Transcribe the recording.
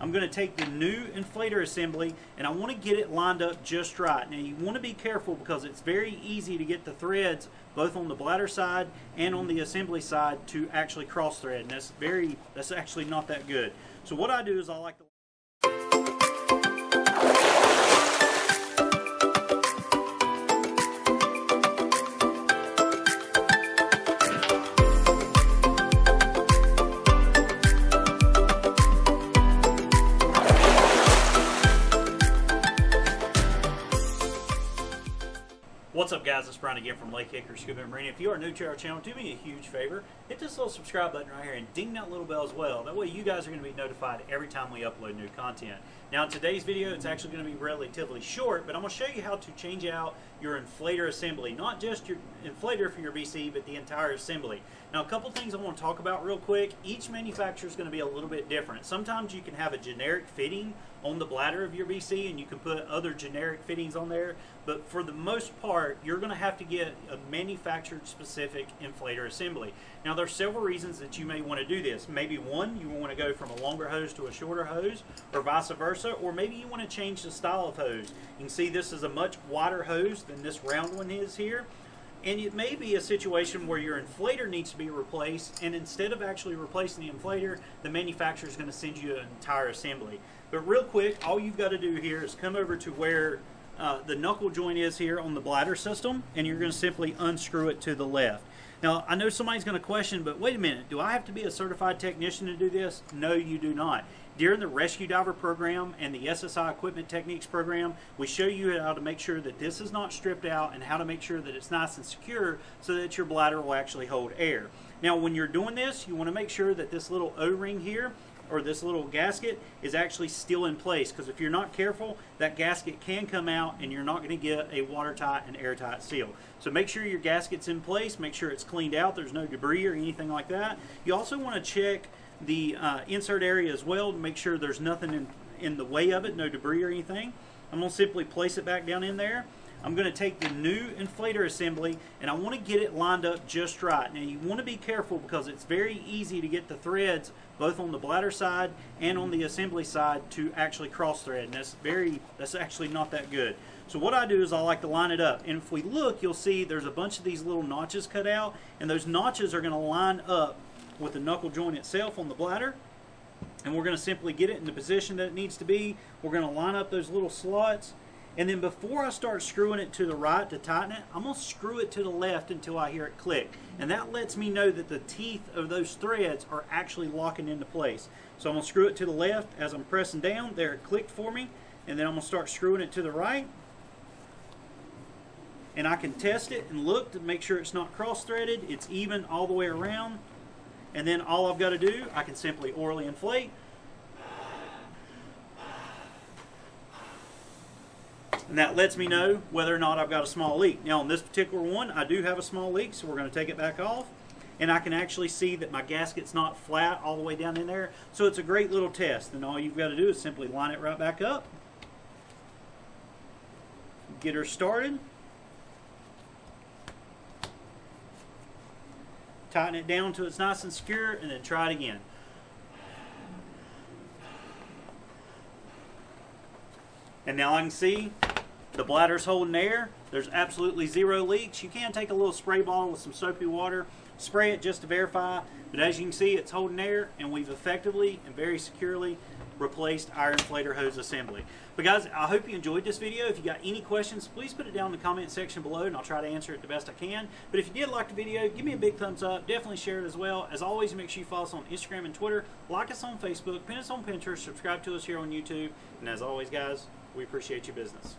I'm going to take the new inflator assembly and I want to get it lined up just right. Now you want to be careful because it's very easy to get the threads both on the bladder side and on the assembly side to actually cross thread and that's very that's actually not that good. So what I do is I like to What's up guys, it's Bryan again from Lake Hickory Scuba and Marina. If you are new to our channel, do me a huge favor, hit this little subscribe button right here and ding that little bell as well. That way you guys are going to be notified every time we upload new content. Now in today's video, it's actually going to be relatively short, but I'm going to show you how to change out your inflator assembly. Not just your inflator for your BC, but the entire assembly. Now a couple things I want to talk about real quick. Each manufacturer is going to be a little bit different. Sometimes you can have a generic fitting on the bladder of your BC and you can put other generic fittings on there. But for the most part, you're going to have to get a manufactured specific inflator assembly. Now there's several reasons that you may want to do this. Maybe one, you want to go from a longer hose to a shorter hose or vice versa, or maybe you want to change the style of hose. You can see this is a much wider hose than this round one is here. And it may be a situation where your inflator needs to be replaced, and instead of actually replacing the inflator, the manufacturer is going to send you an entire assembly. But real quick, all you've got to do here is come over to where uh, the knuckle joint is here on the bladder system, and you're going to simply unscrew it to the left. Now, I know somebody's going to question, but wait a minute, do I have to be a certified technician to do this? No, you do not. During the Rescue Diver program and the SSI Equipment Techniques program, we show you how to make sure that this is not stripped out and how to make sure that it's nice and secure so that your bladder will actually hold air. Now, when you're doing this, you want to make sure that this little O-ring here or this little gasket is actually still in place because if you're not careful that gasket can come out and you're not going to get a watertight and airtight seal so make sure your gasket's in place make sure it's cleaned out there's no debris or anything like that you also want to check the uh, insert area as well to make sure there's nothing in, in the way of it, no debris or anything. I'm going to simply place it back down in there. I'm going to take the new inflator assembly and I want to get it lined up just right. Now you want to be careful because it's very easy to get the threads both on the bladder side and on the assembly side to actually cross thread and that's very that's actually not that good. So what I do is I like to line it up and if we look you'll see there's a bunch of these little notches cut out and those notches are going to line up with the knuckle joint itself on the bladder. And we're going to simply get it in the position that it needs to be. We're going to line up those little slots. And then before I start screwing it to the right to tighten it, I'm to screw it to the left until I hear it click. And that lets me know that the teeth of those threads are actually locking into place. So I'm to screw it to the left as I'm pressing down. There it clicked for me. And then I'm to start screwing it to the right. And I can test it and look to make sure it's not cross-threaded. It's even all the way around. And then all I've got to do, I can simply orally inflate. And that lets me know whether or not I've got a small leak. Now on this particular one, I do have a small leak, so we're going to take it back off. And I can actually see that my gasket's not flat all the way down in there. So it's a great little test. And all you've got to do is simply line it right back up. Get her started. tighten it down until it's nice and secure, and then try it again. And now I can see the bladder's holding air. There's absolutely zero leaks. You can take a little spray bottle with some soapy water, spray it just to verify. But as you can see, it's holding air, and we've effectively and very securely replaced our inflator hose assembly. But guys, I hope you enjoyed this video. If you got any questions, please put it down in the comment section below and I'll try to answer it the best I can. But if you did like the video, give me a big thumbs up. Definitely share it as well. As always, make sure you follow us on Instagram and Twitter, like us on Facebook, pin us on Pinterest, subscribe to us here on YouTube. And as always, guys, we appreciate your business.